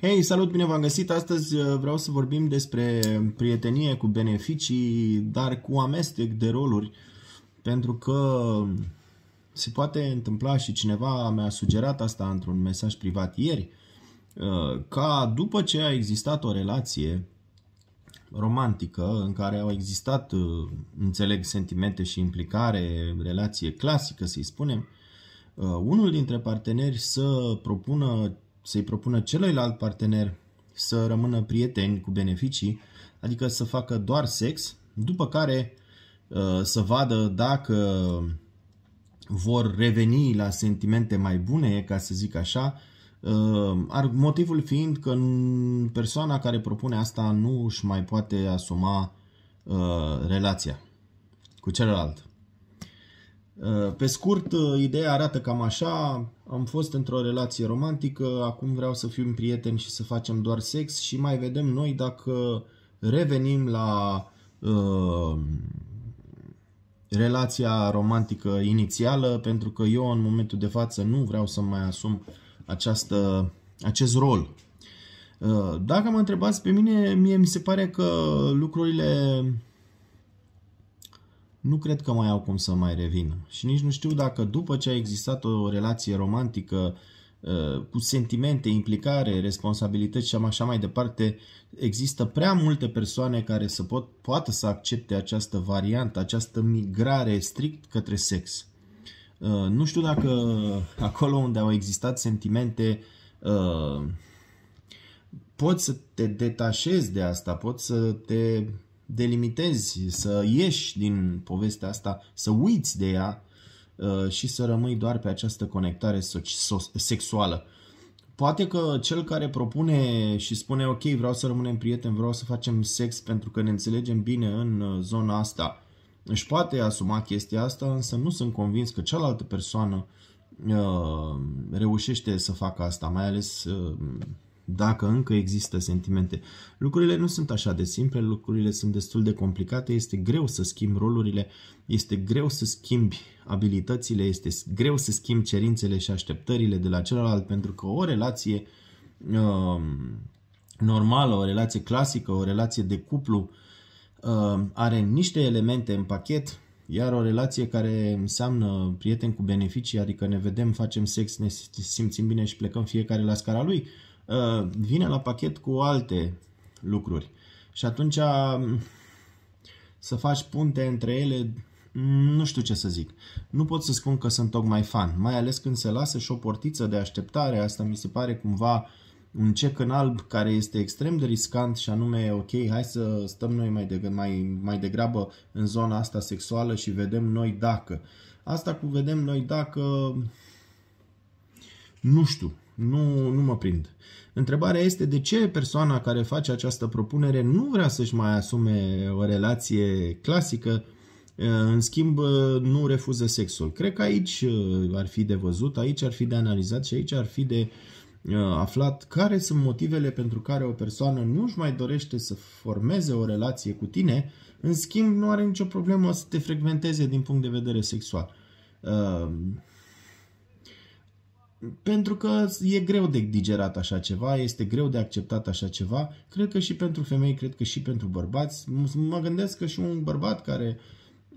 Hei, salut, bine v-am găsit! Astăzi uh, vreau să vorbim despre prietenie cu beneficii, dar cu amestec de roluri, pentru că se poate întâmpla și cineva mi-a sugerat asta într-un mesaj privat ieri, uh, ca după ce a existat o relație romantică în care au existat, uh, înțeleg, sentimente și implicare, relație clasică, să-i spunem, unul dintre parteneri să propună să-i propună celuilalt partener să rămână prieteni cu beneficii, adică să facă doar sex, după care uh, să vadă dacă vor reveni la sentimente mai bune, ca să zic așa, uh, motivul fiind că persoana care propune asta nu își mai poate asuma uh, relația cu celălalt. Uh, pe scurt, uh, ideea arată cam așa, am fost într-o relație romantică, acum vreau să fiu prieten și să facem doar sex și mai vedem noi dacă revenim la uh, relația romantică inițială, pentru că eu în momentul de față nu vreau să mai asum această, acest rol. Uh, dacă mă întrebați pe mine, mie mi se pare că lucrurile nu cred că mai au cum să mai revină. Și nici nu știu dacă după ce a existat o relație romantică uh, cu sentimente, implicare, responsabilități și așa mai departe, există prea multe persoane care să pot, poată să accepte această variantă, această migrare strict către sex. Uh, nu știu dacă acolo unde au existat sentimente uh, poți să te detașezi de asta, poți să te delimitezi, să ieși din povestea asta, să uiți de ea uh, și să rămâi doar pe această conectare sexuală. Poate că cel care propune și spune ok, vreau să rămânem prieteni, vreau să facem sex pentru că ne înțelegem bine în uh, zona asta, își poate asuma chestia asta, însă nu sunt convins că cealaltă persoană uh, reușește să facă asta, mai ales uh, dacă încă există sentimente. Lucrurile nu sunt așa de simple, lucrurile sunt destul de complicate, este greu să schimbi rolurile, este greu să schimbi abilitățile, este greu să schimbi cerințele și așteptările de la celălalt, pentru că o relație uh, normală, o relație clasică, o relație de cuplu uh, are niște elemente în pachet, iar o relație care înseamnă prieten cu beneficii, adică ne vedem, facem sex, ne simțim bine și plecăm fiecare la scara lui, Uh, vine la pachet cu alte lucruri. Și atunci um, să faci punte între ele, nu știu ce să zic. Nu pot să spun că sunt tocmai fan, mai ales când se lasă și o portiță de așteptare, asta mi se pare cumva un cec în alb care este extrem de riscant și anume, ok, hai să stăm noi mai, de, mai, mai degrabă în zona asta sexuală și vedem noi dacă. Asta cu vedem noi dacă, nu știu, nu, nu mă prind. Întrebarea este de ce persoana care face această propunere nu vrea să-și mai asume o relație clasică, în schimb nu refuză sexul. Cred că aici ar fi de văzut, aici ar fi de analizat și aici ar fi de aflat care sunt motivele pentru care o persoană nu-și mai dorește să formeze o relație cu tine, în schimb nu are nicio problemă să te frecventeze din punct de vedere sexual. Pentru că e greu de digerat așa ceva, este greu de acceptat așa ceva. Cred că și pentru femei, cred că și pentru bărbați. Mă gândesc că și un bărbat care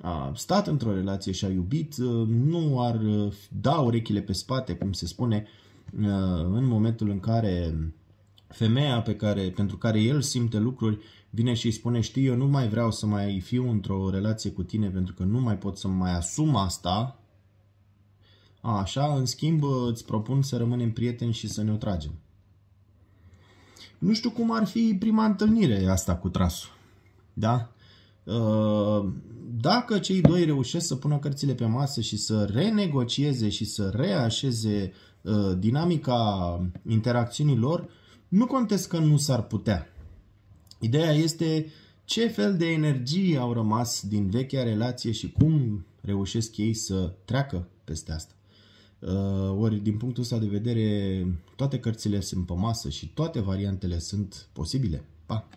a stat într-o relație și a iubit, uh, nu ar uh, da urechile pe spate, cum se spune, uh, în momentul în care femeia pe care, pentru care el simte lucruri vine și îi spune știi, eu nu mai vreau să mai fiu într-o relație cu tine pentru că nu mai pot să mai asum asta, Așa, în schimb, îți propun să rămânem prieteni și să ne o tragem. Nu știu cum ar fi prima întâlnire asta cu trasul. Da? Uh, dacă cei doi reușesc să pună cărțile pe masă și să renegocieze și să reașeze uh, dinamica interacțiunii lor, nu contest că nu s-ar putea. Ideea este ce fel de energie au rămas din vechea relație și cum reușesc ei să treacă peste asta. Uh, ori, din punctul ăsta de vedere, toate cărțile sunt pe masă și toate variantele sunt posibile. Pa!